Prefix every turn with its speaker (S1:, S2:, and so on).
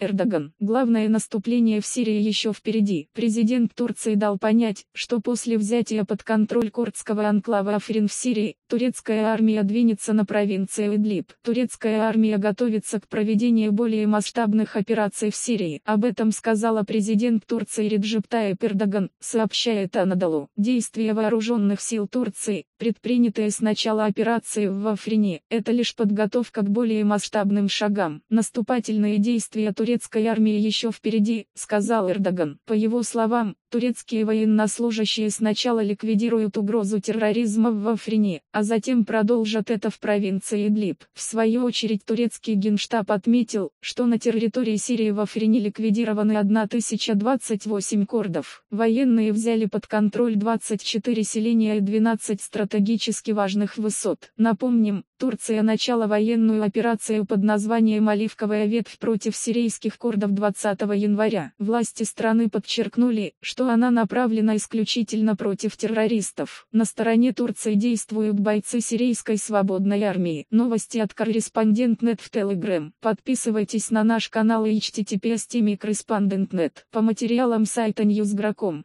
S1: Эрдоган. Главное наступление в Сирии еще впереди. Президент Турции дал понять, что после взятия под контроль курдского анклава Африн в Сирии, турецкая армия двинется на провинцию Идлиб. Турецкая армия готовится к проведению более масштабных операций в Сирии. Об этом сказала президент Турции Реджеп Таyyip Эрдоган, сообщает Анадолу. Действия вооруженных сил Турции, предпринятые с начала операции в Африне, это лишь подготовка к более масштабным шагам. Наступательные действия турецкой армии еще впереди, сказал Эрдоган. По его словам, турецкие военнослужащие сначала ликвидируют угрозу терроризма в Африне, а затем продолжат это в провинции Идлиб. В свою очередь турецкий генштаб отметил, что на территории Сирии в Африне ликвидированы 1028 курдов. Военные взяли под контроль 24 селения и 12 стратегически важных высот. Напомним, Турция начала военную операцию под названием «Оливковая ветвь» против сирийских курдов 20 января. Власти страны подчеркнули, что она направлена исключительно против террористов. На стороне Турции действуют бойцы сирийской свободной армии. Новости от корреспондент.нет в Telegram. Подписывайтесь на наш канал и https По материалам сайта Newsgro.com.